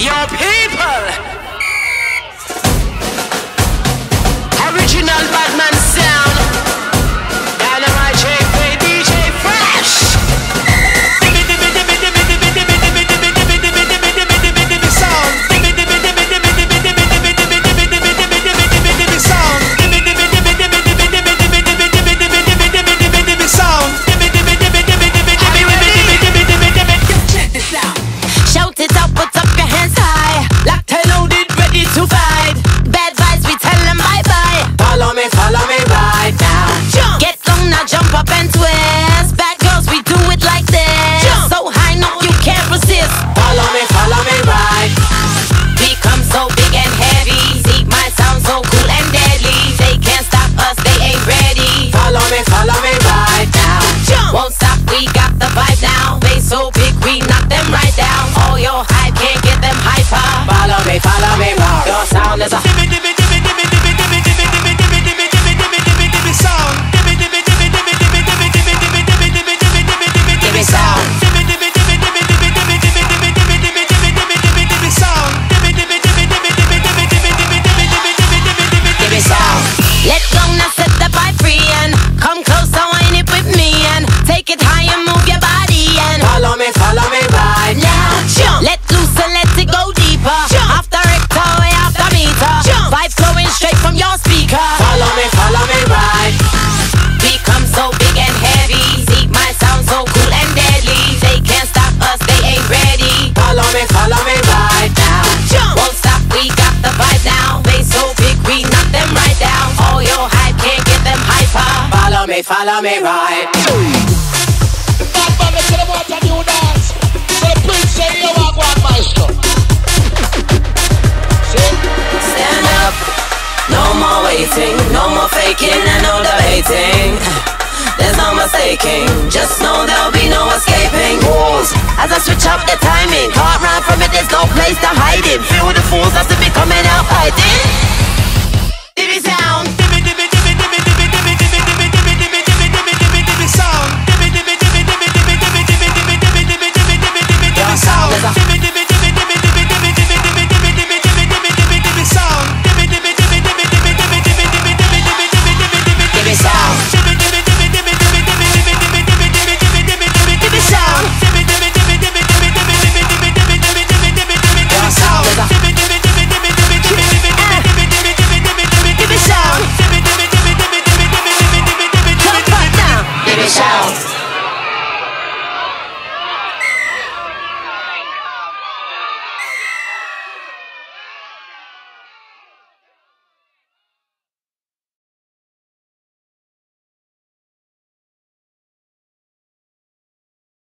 your people I. high me, follow me right. Stand up. No more waiting, no more faking and no debating. There's no mistaking, just know there'll be no escaping Rules, as I switch up the timing Can't run from it, there's no place to hide it Feel the fools that's to be coming out fighting. shout.